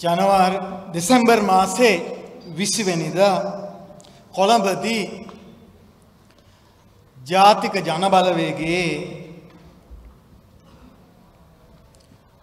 ජනවාරි දෙසැම්බර් මාසේ විසිවෙනිදා කොළඹදී ජාතික ජනබලවේගේ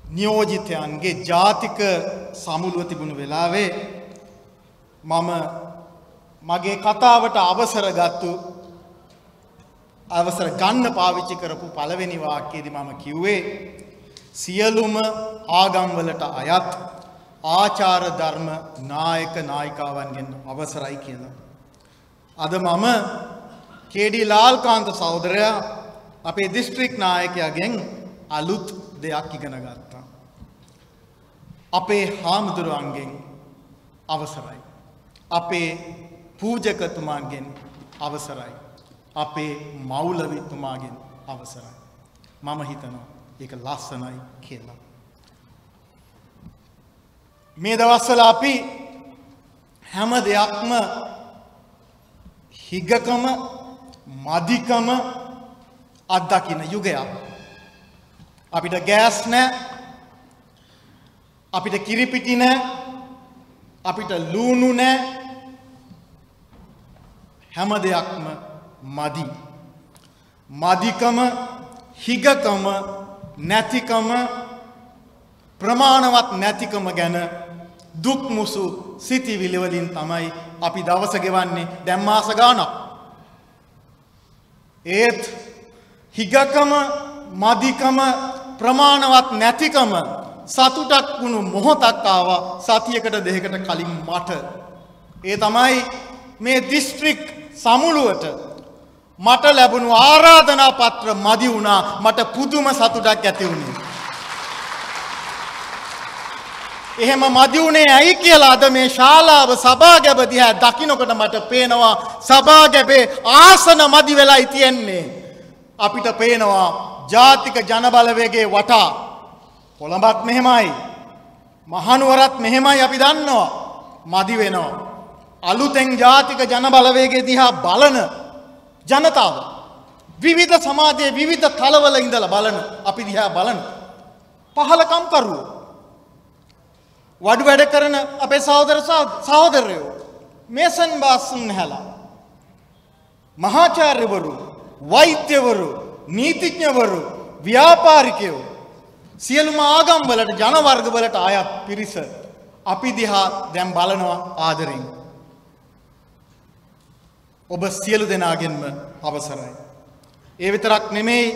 නියෝජිතයන්ගේ ජාතික සමුළුව තිබුණු වෙලාවේ මම මගේ කතාවට අවසර ගත්තු අවසර ගන්න පාවිච්චි කරපු පළවෙනි වාක්‍යයේදී මම කිව්වේ සියලුම ආගම්වලට අයත් ආචාර ධර්ම නායක නායිකාවන්ගෙන් අවසරයි කියලා. අද මම කේඩී ලාල්කාන්ත සහෝදරයා අපේ දිස්ත්‍රික් නායකයාගෙන් අලුත් දෙයක් ඉගෙන ගත්තා. අපේ හාමුදුරුවන්ගෙන් අවසරයි. අපේ පූජකතුමාන්ගෙන් අවසරයි. අපේ මෞලවිතුමාගෙන් අවසරයි. මම හිතනවා ඒක ලස්සනයි කියලා. මේ දවස්වල අපි හැම දෙයක්ම හිගකම මදිකම අත්දකින යුගයක්. අපිට ගෑස් නෑ අපිට කිරිපිටි නෑ අපිට ලූුණු නෑ හැම දෙයක්ම මදි. මදිකම හිගකම නැතිකම ප්‍රමාණවත් නැතිකම ගැන දුක්මුසු සිතිවිලිවලින් තමයි අපි දවස ගෙවන්නේ දැම්මාස ගානක්. ඒත් හිගකම මදිකම ප්‍රමාණවත් නැතිකම සතුටක් වුණු මොහොතක්කාව සතියකට දෙකට කලින් මට. ඒ තමයි මේ දිස්ත්‍රික් සමුළුවට මට ලැබුණු ආරාධනා පත්‍ර මදි වුණා මට පුදුම සතුටක් ඇති වුණේ. එහෙම මදිවුණේ ඇයි කියලා අද මේ ශාලාව සභාගැබ දිහා දකින්නකොට මට පේනවා සභාගැබේ ආසන මදි වෙලායි තියෙන්නේ. අපිට පේනවා ජාතික ජනබලවේගේ වටා කොළඹත් මෙහෙමයි. මහනුවරත් මෙහෙමයි අපි දන්නවා. මදි වෙනවා. අලුතෙන් ජාතික ජනබලවේගේ දිහා බලන ජනතාව. විවිධ සමාජයේ විවිධ තලවල ඉඳලා බලන අපි දිහා බලන පහලකම්කරුවෝ වඩු වැඩ කරන අපේ සහෝදර සහෝදරයෝ මේසන් බාසුන් හැලා. මහාචාර්යවරු වෛද්‍යවරු නීතිඥවරු ව්‍යාපාරිකයෝ සියලුම ආගම්වලට ජනවර්ගවලට අයත් පිරිස අපි දිහා දැම් බලනවා ආදරෙන්. ඔබ සියලු දෙනාගෙන්ම අවසරයි. ඒ විතරක් නෙමෙයි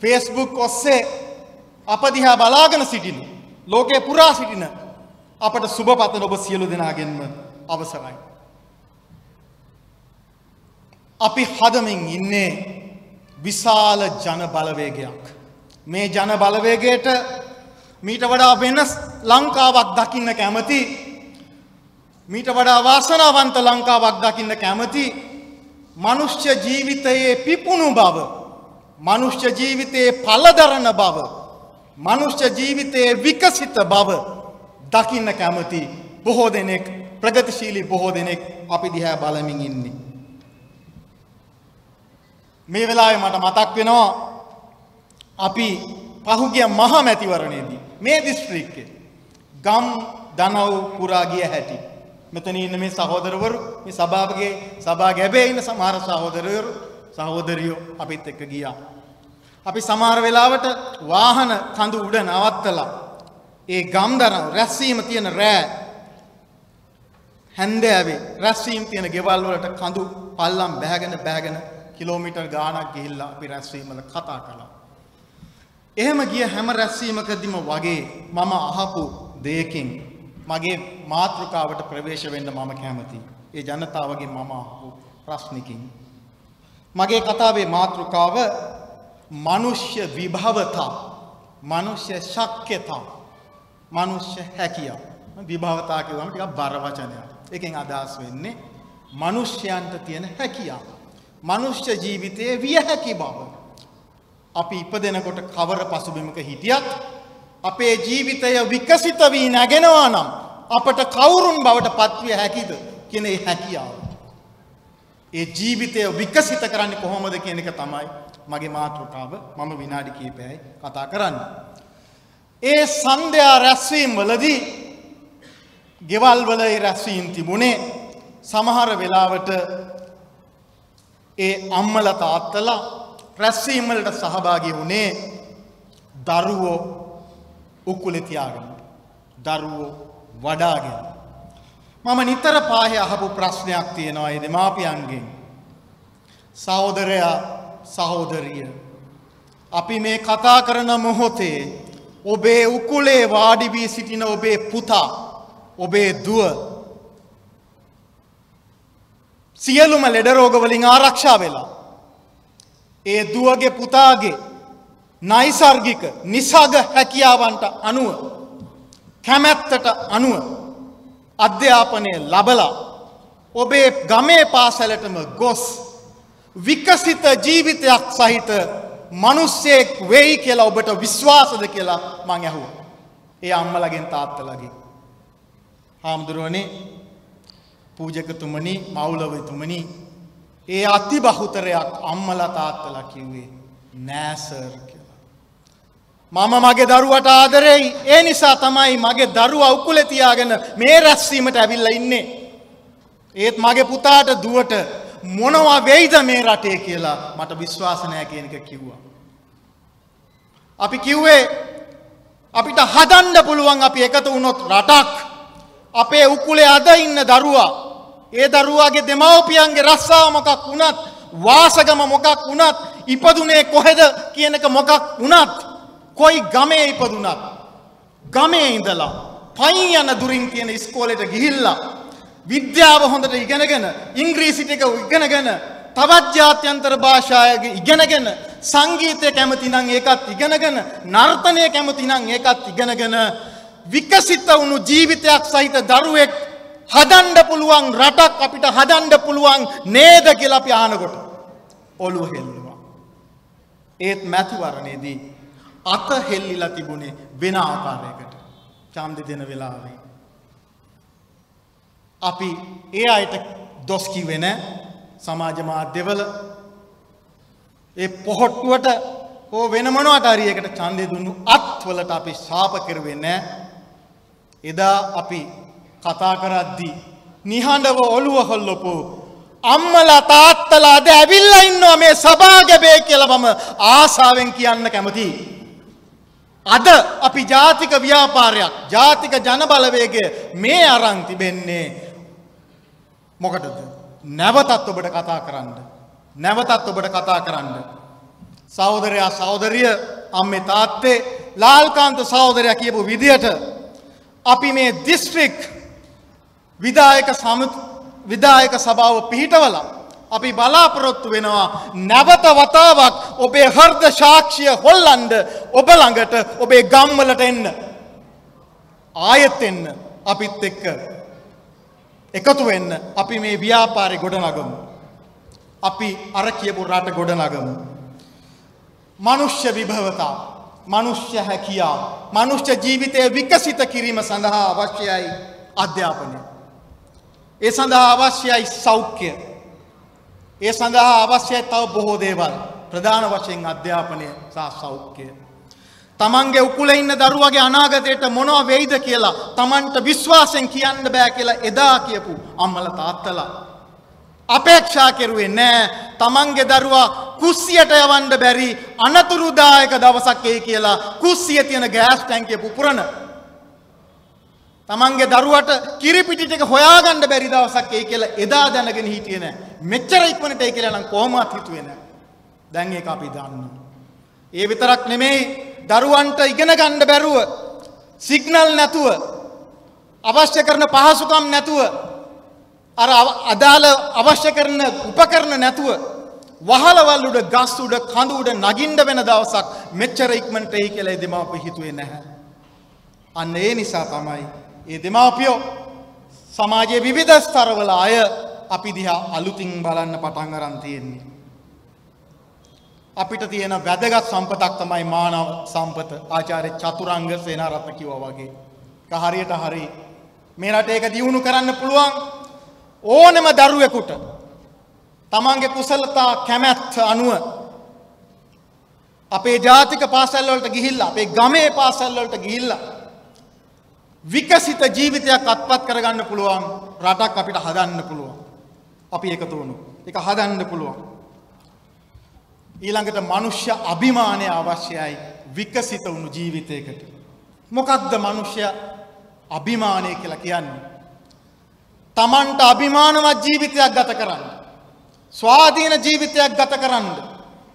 ෆේස්බුක් ඔස්සේ අප දිහා බලාගෙන සිටින ලෝකයේ පුරා සිටින අපට සුභපතන ඔබ සියලු දෙනාගෙන්ම අවසරයි. අපි හදමින් ඉන්නේ විශාල ජන බලවේගයක්. මේ ජන බලවේගයට මීට වඩා වෙනස් ලංකාවක් දකින්න කැමති මීට වඩා වාසනාවන්ත ලංකාවක් දකින්න කැමති මනුෂ්‍ය ජීවිතයේ පිපුණු බව මනුෂ්‍ය ජීවිතයේ පලදරන බව මනුෂ්‍ය ජීවිතයේ විකසිත බව දකින්න කැමති බොහෝ දෙනෙක් ප්‍රගතිශීලී බොහෝ දෙනෙක් අපි දිහා බලමින් ඉන්නේ. මේ වෙලාවේ මට මතක් වෙනවා අපි පහුගිය මහ මැතිවරණයේදී මේ දිස්ත්‍රික්කේ ගම් දනව් පුරා ගිය හැටි. මෙතන ඉන්න මේ සහෝදරවරු මේ සභාවගේ සභා ගැබේ ඉන්න සමහර සහෝදරවරු සහෝදරියෝ අපිත් එක්ක ගියා. අපි සමහර වෙලාවට වාහන කඳු උඩ නවත්තලා ඒ ගම්දරන රැස්වීම තියෙන රෑ හැන්දෑවේ රැස්වීම් තියෙන ගෙවල් වලට කඳු පල්ලම් බැහැගෙන බැහැගෙන කිලෝමීටර් ගාණක් ගිහිල්ලා අපි රැස්වීම වල කතා කළා. එහෙම ගිය හැම රැස්වීමකදීම වගේ මම අහපු දෙයකින් මගේ මාතෘකාවට ප්‍රවේශ වෙන්න මම කැමතියි. ඒ ජනතාවගේ මම අහපු ප්‍රශ්නකින්. මගේ කතාවේ මාතෘකාව මනුෂ්‍ය විභවතා මනුෂ්‍ය ශක්්‍යතා මනුෂ්‍ය හැකියාව. විභවතා කිව්වම ටිකක් බර වචනයක්. එකෙන් අදහස් වෙන්නේ මනුෂ්‍යයන්ට තියෙන හැකියාව. මනුෂ්‍ය ජීවිතයේ විය හැකි බව. අපි ඉපදෙනකොට කවර පසුබිමක හිටියත් අපේ ජීවිතය විකසිත වී නැගෙනවා නම් අපට කවුරුන් බවට පත්විය හැකිද කියන ඒ හැකියාව. ඒ ජීවිතය විකසිත කරන්නේ කොහොමද කියන එක තමයි මගේ මාතෘකාව මම විනාඩි කීපයයි කතා කරන්න. ඒ සන්ධ්‍යා රැස්වීම් වලදී ගෙවල් වල ඒ රැස්වීම් තිබුණේ සමහර වෙලාවට ඒ අම්මල තාත්තලා රැස්වීම් වලට සහභාගී වුණේ දරුවෝ උකුලේ තියාගෙන දරුවෝ වඩාගෙන. මම නිතර පාහේ අහපු ප්‍රශ්නයක් තියෙනවා ඒ දෙමාපියන්ගෙන්. සහෝදරයා සහෝදරිය අපි මේ කතා කරන මොහොතේ ඔබේ උකුලේ වාඩි වී සිටින ඔබේ පුතා ඔබේ දුව. සියලුම ලෙඩ රෝග වලින් ආරක්ෂා වෙලා. ඒ දුවගේ පුතාගේ නයිසර්ගික නිසග හැකියාවන්ට අනුව කැමැත්තට අනුව අධ්‍යාපනය ලබලා ඔබේ ගමේ පාසලටම ගොස් විකසිත ජීවිතයක් සහිත මනුස්සයෙක් වෙයි කියලා ඔබට විශ්වාසද කියලා මං ඇහුව. ඒ අම්මලගෙන් තාත්තලගේ. හාමුදුරුවනේ පූජකතුමනි මෞලවතුමනි ඒ අති බහුතරයක් අම්මල තාත්තලා කිව්වේ නෑසර් කියලා. මම මගේ දරුවට ආදරෙයි ඒ නිසා තමයි මගේ දරුව උකුල තියාගෙන මේ රැස්වීමට ඇවිල්ලා ඉන්නේ. ඒත් මගේ පුතාට දුවට මොනවා වෙයිද මේ රටේ කියලා මට විශ්වාස නැහැ කියන එක කිව්වා. අපි කිව්වේ අපිට හදන්න පුළුවන් අපි එකතු වුණොත් රටක්. අපේ උකුලේ අද ඉන්න දරුවා. ඒ දරුවාගේ දෙමව්පියන්ගේ රස්සාව මොකක් වුණත් වාසගම මොකක් වුණත් ඉපදුනේ කොහෙද කියන එක මොකක් වුණත් කොයි ගමේ ඉපදුනත් ගමේ ඉඳලා පයින් යන දුරින් තියෙන ඉස්කෝලේට ගිහිල්ලා විද්‍යාව හොඳට ඉගෙනගෙන ඉංග්‍රීසි ටික ඉගෙනගෙන තවත් ජාත්‍යන්තර භාෂාවක ඉගෙනගෙන සංගීතය කැමති නම් ඒකත් ඉගෙනගෙන නර්තනය කැමති නම් ඒකත් ඉගෙනගෙන විකසිත වුණු ජීවිතයක් සහිත දරුවෙක් හදන්න පුළුවන් රටක් අපිට හදන්න පුළුවන් නේද කියලා අපි අහනකොට ඔළුව හෙල්ලුවා. ඒත් මැතිවරණයේදී අත හෙල්ලිලා තිබුණේ වෙන ආකාරයකට. ඡන්දෙ දෙන වෙලාවේ. අපි ඒ අයට දොස් කිව්වේ නැහැ. සමාජ මාධ්‍යවල ඒ පොහොට්ටුවට ඕ වෙන මොනවට හරි එකට ඡන්දය දුන්නු අත්වලට අපි ශාප කරුවේ නැහැ. එදා අපි කතා කරද්දී නිහඬව ඔළුව හොල්ලපු අම්මලා තාත්තලා අද ඇවිල්ලා ඉන්නවා මේ සභාගබේ කියලා මම ආසාවෙන් කියන්න කැමතියි. අද අපි ජාතික ව්‍යාපාරයක් ජාතික ජනබලවේගය මේ අරන් තිබෙන්නේ මොකටද? නැවතත් ඔබට කතා කරන්න. නැවතත් ඔබට කතා කරන්න. සහෝදරයා සහෝදරිය අම්මේ තාත්තේ ලාල්කාන්ත සහෝදරයා කියපු විදියට අපි මේ දිස්ත්‍රික් විදායක සමුත් විදායක සභාව පිහිටවලා අපි බලාපොරොත්තු වෙනවා නැවත වතාවක් ඔබේ හර්ද සාක්ෂිය හොල්ලන්ඩ ඔබ ළඟට ඔබේ ගම්වලට එන්න. ආයෙත් එන්න අපිත් එක්ක එකතු වෙන්න අපි මේ ව්‍යාපාරය ගොඩනගමු. අපි අර කියපු රට ගොඩනගමු. මනුෂ්‍ය විභවතා මනුෂ්‍ය හැකියා මනුෂ්‍ය ජීවිතය විකසිත කිරීම සඳහා අවශ්‍යයි අධ්‍යාපනය. ඒ සඳහා අවශ්‍යයි සෞඛ්‍ය. ඒ සඳහා අවශ්‍යයි තව බොහෝ දේවල් ප්‍රධාන වශයෙන් අධ්‍යාපනය සහ සෞඛ්‍යය. තමන්ගේ උකුල ඉන්න දරුවගේ අනාගතයට මොනවා වෙයිද කියලා තමන්ට විශ්වාසයෙන් කියන්න බෑ කියලා එදා කියපු අම්මල තාත්තලා. අපේක්ෂා කෙරුවේ නෑ තමන්ගේ දරුවා කුස්සියට යවන්න බැරි අනතුරුදායක දවසක් එයි කියලා කුස්සිය තියෙන ගෑස් ටැංකිය පුපුරන තමන්ගේ දරුවට කිරිපිටි ටික හොයාගන්න බැරි දවසක් එයි කියලා එදා දැනගෙන හිටියේ නෑ. මෙච්චර ඉක්මනට එයි කියලා නම් කොහොමවත් හිතුවේ නෑ. දැන් ඒක අපි දන්නවා. ඒ විතරක් නෙමෙයි දරුවන්ට ඉගෙන ගන්න බැරුව සිග්නල් නැතුව අවශ්‍ය කරන පහසුකම් නැතුව අර අදාළ අවශ්‍ය කරන උපකරණ නැතුව වහලවල් උඩ ගස් උඩ කඳ උඩ නගින්න වෙන දවසක් මෙච්චර ඉක්මනට එයි කියලා දෙමාපිය හිතුවේ නැහැ. අන්න ඒ නිසා තමයි ඒ දෙමාපියෝ සමාජයේ විවිධ ස්තරවල අය අපි දිහා අලුතින් බලන්න පටන් අරන් තියෙන්නේ. අපිට තියෙන වැදගත් සම්පතක් තමයි මානව සම්පත ආචාර්ය චතුරංග සේනාරත්න කිව්වා වගේ. ඒක හරියට හරි. මේ රටේ ඒක දියුණු කරන්න පුළුවන් ඕනම දරුවෙකුට තමන්ගේ කුසලතා කැමැත්ත අනුව අපේ ජාතික පාසල් වලට ගිහිල්ලා අපේ ගමේ පාසල් වලට ගිහිල්ලා විකසිත ජීවිතයක් අත්පත් කරගන්න පුළුවන් රටක් අපිට හදන්න පුළුවන්. අපි එකතු වුණු. එක හදන්න පුළුවන්. ඊළඟට මනුෂ්‍ය අභිමානය අවශ්‍යයි විකසිත වුණු ජීවිතයකට. මොකක්ද මනුෂ්‍ය අභිමානය කියලා කියන්නේ. තමන්ට අභිමානවත් ජීවිතයක් ගත කරන්න. ස්වාධීන ජීවිතයක් ගත කරන්න.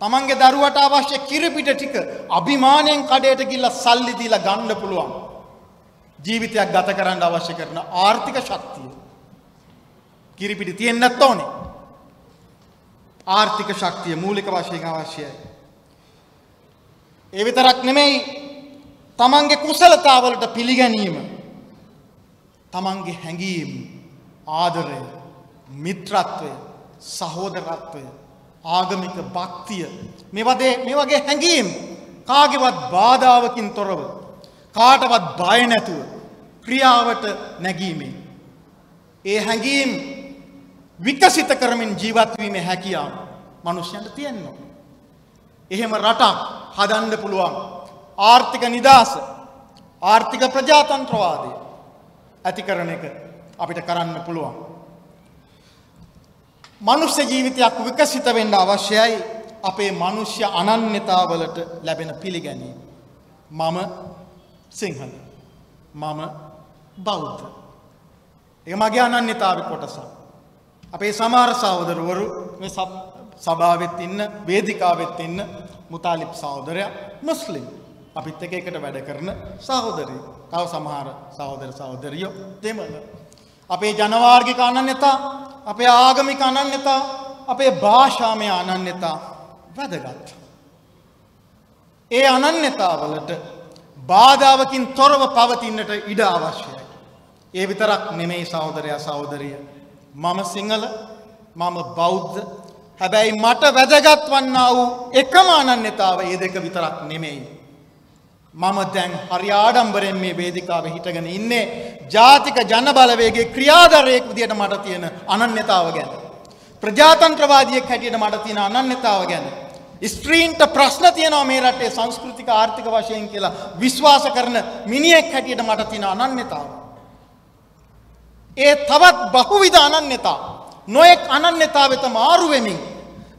තමන්ගේ දරුවට අවශ්‍ය කිරිපිට ටික අභිමානයෙන් කඩයට ගිල්ල සල්ලි දීලා ගන්න පුළුවන්. ජීවිතයක් ගත කරන්න අවශ්‍ය කරන ආර්ථික ශක්තිය. කිරිපිටි තියෙන්නත් ඕනේ. ආර්ථික ශක්තිය මූලික වශයෙන් අවශ්‍යයි. ඒ විතරක් නෙමෙයි තමන්ගේ කුසලතාවලට පිළිගැනීම තමන්ගේ හැඟීම් ආදරය මිත්‍රත්වය සහෝදරත්වය ආගමික භක්තිය මේ වගේ හැඟීම් කාගේවත් බාධාවකින් තොරව කාටවත් බය නැතුව ක්‍රියාවට නැගීමේ. ඒ හැඟීම් විකසිත කරමින් ජීවත්වීමේ හැකියාව මනුෂ්‍යන්ට තියෙන්නවා. එහෙම රටක් හදන්න පුළුවන් ආර්ථික නිදහස ආර්ථික ප්‍රජාතන්ත්‍රවාදය ඇති කරන එක අපිට කරන්න පුළුවන්. මනුෂ්‍ය ජීවිතයක් විකසිත වෙන්න අවශ්‍යයි අපේ මනුෂ්‍ය අනන්‍යතාවලට ලැබෙන පිළිගැනීම. මම සිංහල මම බෞද්ධ. ඒ මගේ අනන්‍යතාවය කොටසක්. අපේ සමහර සහෝදරවරු මේ සභාවෙත් ඉන්න වේදිකාවෙත් ඉන්න මුතාලිබ් සහෝදරයා මුස්ලිම්. අපිත් එක එකට වැඩ කරන සහෝදරයෝ. තව සමහර සහෝදර සහෝදරියෝ දෙමළ. අපේ ජනවාර්ගික අනන්‍යතා, අපේ ආගමික අනන්‍යතා, අපේ භාෂාමය අනන්‍යතා වැදගත්. ඒ අනන්‍යතාවලට බාධාවකින් තොරව පවතින්නට ඉඩ අවශ්‍යයි. ඒ විතරක් නෙමෙයි සහෝදරයා සහෝදරිය. මම සිංහල මම බෞද්ධ හැබැයි මට වැදගත් වන්නා වූ එකම අනන්‍යතාව ඒ දෙක විතරක් නෙමෙයි. මම දැන් හරි ආඩම්බරෙන් මේ වේදිකාව හිටගෙන ඉන්නේ ජාතික ජන බලවේගයේ ක්‍රියාධරයෙක් විදියට මට තියෙන අනන්‍යතාව ගැන. ප්‍රජාතන්ත්‍රවාදියෙක් හැටියට මට තියෙන අනන්‍යතාව ගැන. ස්ත්‍රීන්ට ප්‍රශ්න තියෙනවා මේ රටේ සංස්කෘතික ආර්ථික වශයෙන් කියලා විශ්වාස කරන මිනිහෙක් හැටියට මට තියෙන අනන්‍යතාව. ඒ තවත් බහුවිධ අනන්‍යතා නොයෙක් අනන්‍යතා වෙත මාරු වෙමින්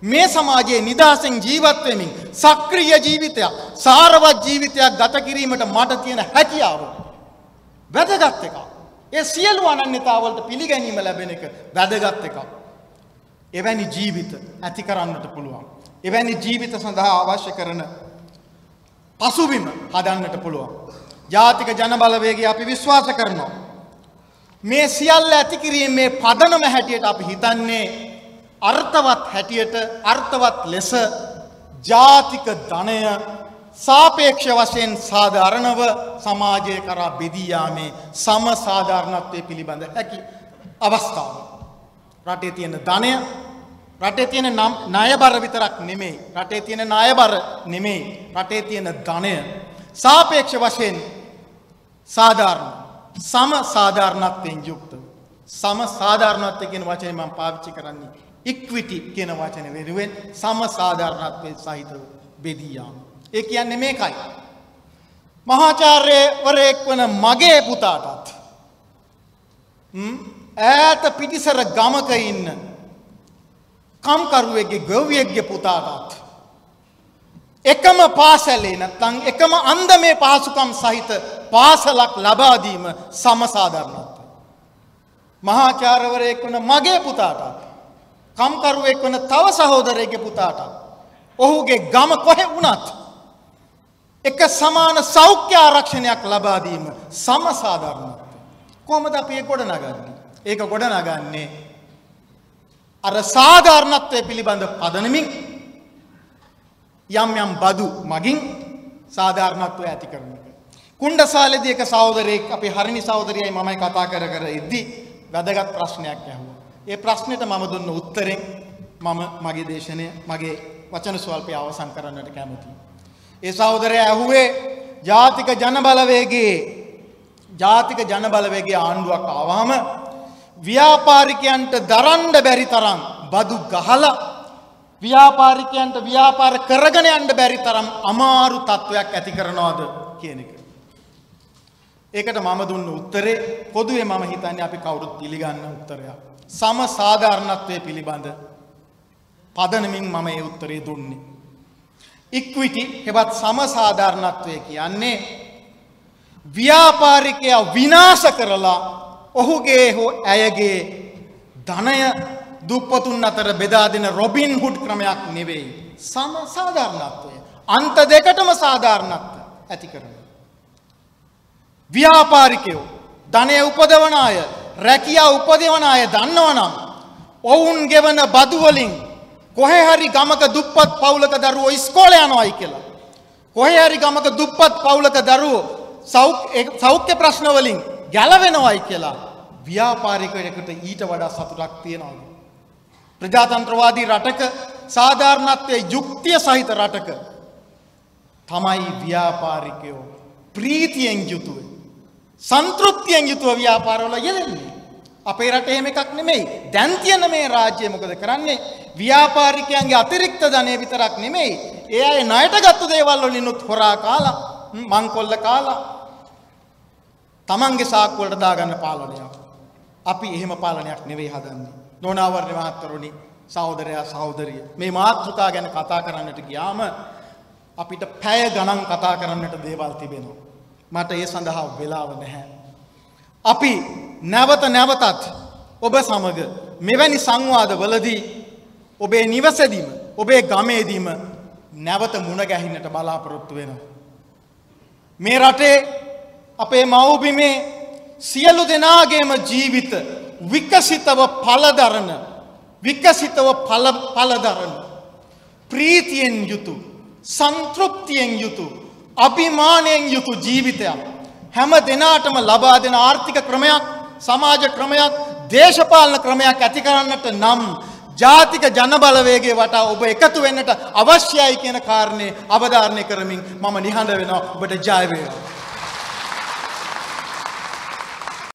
මේ සමාජයේ නිදහසෙන් ජීවත් වෙමින් සක්‍රීය ජීවිතයක් සාරවත් ජීවිතයක් ගත කිරීමට මට තියෙන හැකියාව වැදගත් එකක්. ඒ සියලු අනන්‍යතාවලට පිළිගැනීම ලැබෙන එක වැදගත් එකක්. එවැනි ජීවිත ඇති කරන්නට පුළුවන්. එවැනි ජීවිත සඳහා අවශ්‍ය කරන පසුබිම හදන්නට පුළුවන්. ජාතික ජනබලවේගය අපි විශ්වාස කරනවා. මේ සියල්ල ඇති කිරීමේ පදනම හැටියට අපි හිතන්නේ අර්ථවත් හැටියට අර්ථවත් ලෙස ජාතික ධනය සාපේක්ෂ වශයෙන් සාධාරණව සමාජය කරා බෙදී යාමේ සම සාධාරණත්වයේ පිළිබඳ හැකි අවස්ථාව. රටේ තියෙන ධනය රටේ තියෙන ණයබර විතරක් නෙමෙයි. රටේ තියෙන ණයබර නෙමෙයි. රටේ තියෙන ධනය සාපේක්ෂ වශයෙන් සාධාරණ සම සාධාරණත්වයෙන් යුක්තව. සම සාධාරණත්වය කියන වචනේ මම පාවිච්චි කරන්නේ ඉක්විටි කියන වචනේ වෙනුවෙන් සම සාධාරණත්වයේ සහිතව බෙදී යාම. ඒ කියන්නේ මේකයි. මහාචාර්යවරයෙක් වන මගේ පුතාටත් ඈත පිටිසර ගමක ඉන්න කම්කරුවෙක්ගේ ගොවියෙක්ගේ පුතාටත් එකම පාසලේ නැත්නම් එකම අන්දමේ පහසුකම් සහිත පාසලක් ලබා දීම සමසාධාරණත්වය. මහාචාර්යවරයෙක් වන මගේ පුතාටත් කම්කරුවෙක් වන තව සහෝදරයෙක්ගේ පුතාටත් ඔහුගේ ගම කොහෙ වුණත් එක සමාන සෞඛ්‍ය ආරක්ෂණයක් ලබා දීම සමසාධාරණත්වය. කොහොමද අපි ඒක ගොඩනගන්නේ? ඒක ගොඩනගන්නේ අර සාධාරණත්වය පිළිබඳ පදනමින් යම් යම් බදු මගින් සාධාරණත්වය ඇති කරන එක. කුණ්ඩසාලේදී එක සහෝදරයෙක් අපි හරිනි සහෝදරියයි මමයි කතා කර කර ඉද්දි වැදගත් ප්‍රශ්නයක් ඇහුවා. ඒ ප්‍රශ්නෙට මම දුන්න උත්තරෙන් මම මගේ දේශනය මගේ වචන ස්වල්පය අවසන් කරන්නට කැමතියි. ඒ සහෝදරයා ඇහුවේ ජාතික ජනබලවේගයේ ජාතික ජනබලවේගයේ ආණ්ඩුවක් ආවම ව්‍යාපාරිකයන්ට දරන්න බැරි තරම් බදු ගහලා ව්‍යාපාරිකයන්ට ව්‍යාපාර කරගෙන යන්න බැරි තරම් අමාරු තත්ත්වයක් ඇති කරනවද කියන එක. ඒකට මම දුන්න උත්තරේ පොදුවේ මම හිතන්නේ අපි කවුරුත් පිළිගන්න උත්තරයක්. සම සාධාරණත්වය පිළිබඳ පදනමින් මම ඒ උත්තරේ දුන්නේ. ඉක්විටි හෙවත් සම සාධාරණත්වය කියන්නේ ව්‍යාපාරිකයා විනාශ කරලා ඔහුගේ හෝ ඇයගේ ධනය දුප්පතුන් අතර බෙදා දෙන රොබින් හුඩ් ක්‍රමයක් නෙවෙයි. සම සාධාරණත්වය. අන්ත දෙකටම සාධාරණත්ව ඇති කරන. ව්‍යාපාරිකයෝ ධනය උපදවන අය රැකියා උපදවන අය දන්නවනම් ඔවුන් ගෙවන බදුවලින් කොහේ හරි ගමක දුප්පත් පවුලක දරුවෝ ඉස්කෝලේ යනවායි කියලා. කොහේ හරි ගමක දුප්පත් පවුලක දරුවෝ සෞඛ්‍ය ප්‍රශ්න වලින් ගැලවෙනවයි කියලා ව්‍යාපාරිකයෙකුට ඊට වඩා සතුටක් තියනවා. ප්‍රජාතන්ත්‍රවාදී රටක සාධාරණත්වයේ යුක්තිය සහිත රටක තමයි ව්‍යාපාරිකයෝ ප්‍රීතියෙන් යුතුව සන්තෘප්තියෙන් යුතුව ව්‍යාපාරවල යෙදෙන්නේ. අපේ රට එහෙම එකක් නෙමෙයි. දැන් තියෙන මේ රාජ්‍යය මොකද කරන්නේ? ව්‍යාපාරිකයන්ගේ අතිරික්ත ධනෙ විතරක් නෙමෙයි. ඒ අය ණයට ගත්ත දේවල් වලිනුත් හොරා කාලා, මංකොල්ල කාලා තමන්ගේ සාක්කුව වලට දාගන්න පාලනයක්. අපි එහෙම පාලනයක් නෙවෙයි හදන්නේ. නොනාවරණ මහත්තරුනි සහෝදරයා සහෝදරිය. මේ මාතෘකා ගැන කතා කරන්නට ගියාම අපිට පැය ගණන් කතා කරන්නට දේවල් තිබෙනවා. මට ඒ සඳහා වෙලාව නැහැ. අපි නැවත නැවතත් ඔබ සමග මෙවැනි සංවාද වලදී ඔබේ නිවසදීම ඔබේ ගමේදීම නැවත මුණ ගැහින්නට බලාපොරොත්තු වෙනවා. මේ රටේ අපේ මව්බිමේ සියලු දෙනාගේම ජීවිත විකසිතව පලදරන විකසිතව පලදරන ප්‍රීතියෙන් යුතු සංතෘප්තියෙන් යුතු අභිමානයෙන් යුතු ජීවිතයක් හැම දෙනාටම ලබා දෙන ආර්ථික ක්‍රමයක් සමාජ ක්‍රමයක් දේශපාලන ක්‍රමයක් ඇති කරන්නට නම් ජාතික ජනබලවේගේ වටා ඔබ එකතු වෙන්නට අවශ්‍යයි කියන කාරණේ අවධාරණය කරමින් මම නිහඬ වෙනවා. ඔබට ජය වේවා.